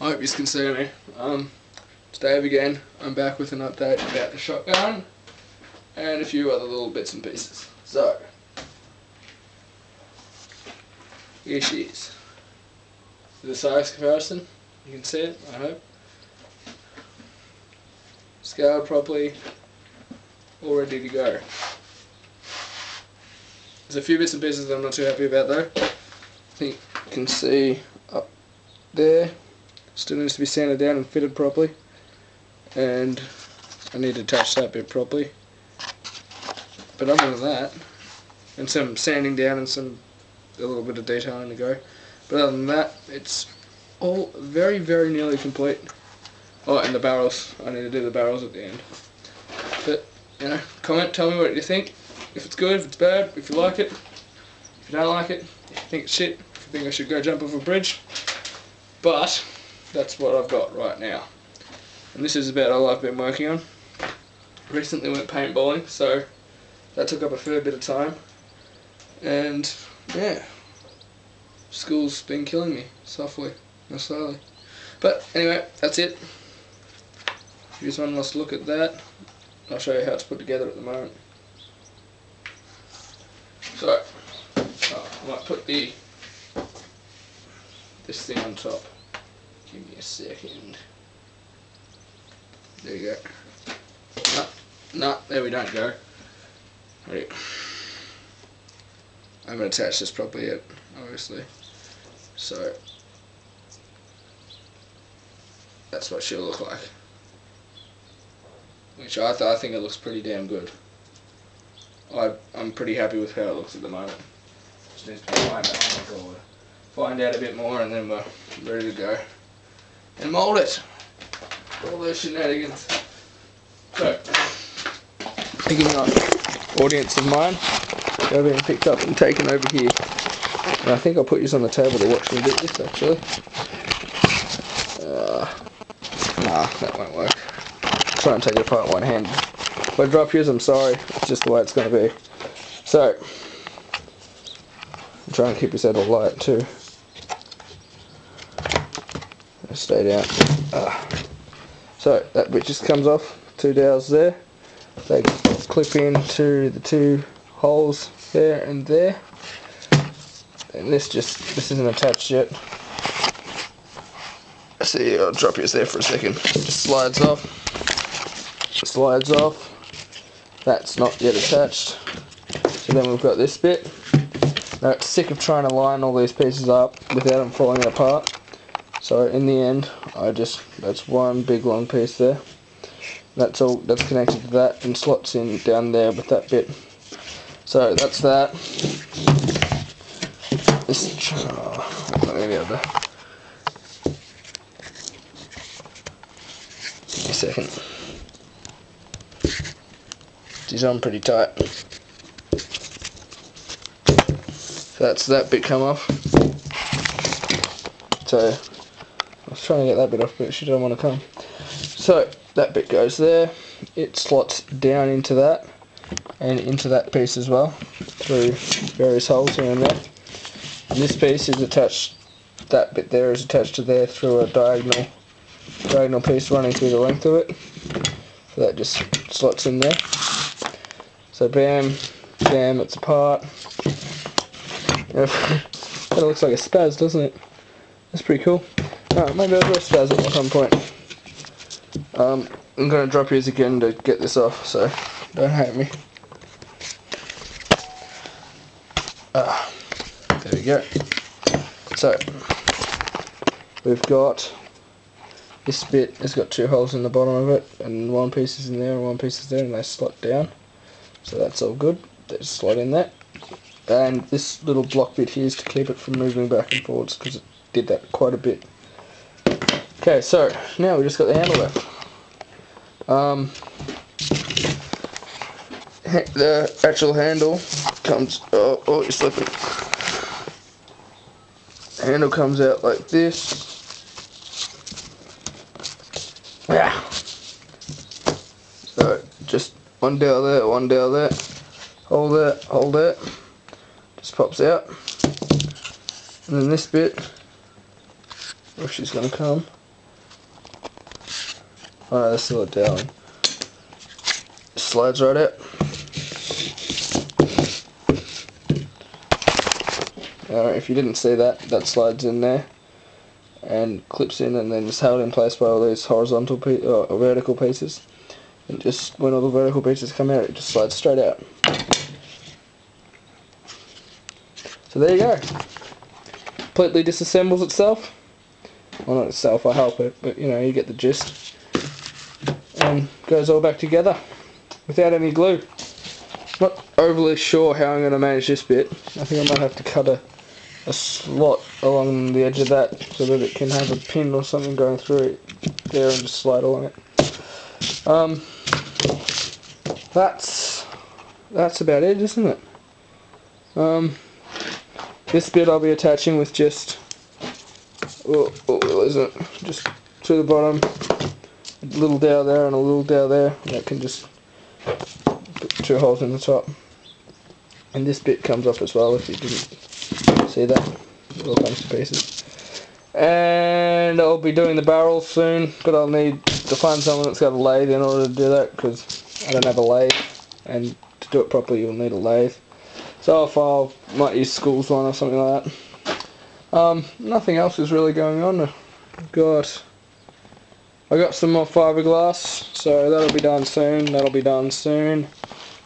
I hope you can see me. Um, it's Dave again. I'm back with an update about the shotgun and a few other little bits and pieces. So, here she is. The size comparison, you can see it, I hope. Scaled properly, all ready to go. There's a few bits and pieces that I'm not too happy about though. I think you can see up there, still needs to be sanded down and fitted properly. And I need to touch that bit properly. But other than that, and some sanding down and some a little bit of detailing to go. But other than that, it's all very, very nearly complete. Oh, and the barrels. I need to do the barrels at the end. But, you know, comment, tell me what you think. If it's good, if it's bad, if you like it. If you don't like it, if you think it's shit, if you think I should go jump off a bridge. But, that's what I've got right now. And this is about all I've been working on. Recently went paintballing, so that took up a fair bit of time. And, yeah. School's been killing me, softly and slowly. But, anyway, that's it. Just us to look at that, I'll show you how it's put together at the moment. So, oh, I might put the this thing on top. Give me a second. There you go. No, no, there we don't go. Ready. I haven't attached this properly yet, obviously. So, that's what she'll look like. Which I, I think it looks pretty damn good. I, I'm pretty happy with how it looks at the moment. Just need to find out, oh find out a bit more and then we're ready to go. And mould it. All those shenanigans. So, thinking of audience of mine, they're being picked up and taken over here. And I think I'll put you on the table to watch me do this actually. Uh, nah, that won't work. Try and take it apart one hand. If I drop yours, I'm sorry. It's just the way it's going to be. So, try and keep this out of light too. Stay down. Uh, so, that bit just comes off. Two dowels there. They clip into the two holes there and there. And this just, this isn't attached yet. See, I'll drop yours there for a second. Just slides off. Slides off. That's not yet attached. So then we've got this bit. Now it's sick of trying to line all these pieces up without them falling apart. So in the end, I just, that's one big long piece there. That's all, that's connected to that and slots in down there with that bit. So that's that. This, oh, me other. A second. She's on pretty tight. So that's that bit come off. So was trying to get that bit off, but she didn't want to come. So that bit goes there. It slots down into that and into that piece as well through various holes here and there. And this piece is attached. That bit there is attached to there through a diagonal diagonal piece running through the length of it. So that just slots in there. So bam, bam, it's apart. that looks like a spaz, doesn't it? That's pretty cool. Alright, maybe I'll do spaz at some point. Um, I'm going to drop yours again to get this off, so don't hate me. Ah, there we go. So, we've got this bit has got two holes in the bottom of it, and one piece is in there and one piece is there, and they slot down. So that's all good. They slot in there. And this little block bit here is to keep it from moving back and forwards, because it did that quite a bit. Okay, so now we just got the handle left. Um, the actual handle comes. Oh, oh, you're slipping. The handle comes out like this. Yeah. So just one dowel there, one dowel there. Hold that, hold that. Just pops out. And then this bit, oh she's gonna come. Alright, let's seal it down. Slides right out. Alright, if you didn't see that, that slides in there and clips in and then is held in place by all these horizontal pe uh, vertical pieces. And just when all the vertical pieces come out, it just slides straight out. So there you go. Completely disassembles itself. Well, not itself, I help it, but you know, you get the gist. Goes all back together without any glue. Not overly sure how I'm going to manage this bit. I think I might have to cut a a slot along the edge of that so that it can have a pin or something going through it there and just slide along it. Um, that's that's about it, isn't it? Um, this bit I'll be attaching with just oh, oh, is it? Just to the bottom, a little dowel there and a little dowel there. That can just put two holes in the top. And this bit comes off as well if you didn't See that? It all comes to pieces. And I'll be doing the barrel soon, but I'll need to find someone that's got a lathe in order to do that, because I don't have a lathe, and to do it properly you'll need a lathe. So if I might use Schools one or something like that. Um, nothing else is really going on. I've Got I got some more fiberglass, so that'll be done soon. That'll be done soon.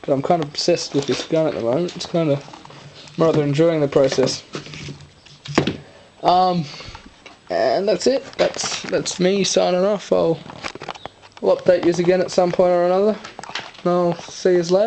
But I'm kind of obsessed with this gun at the moment. It's kind of I'm rather enjoying the process. Um, and that's it. That's that's me signing off. I'll, I'll update you again at some point or another. And I'll see you later.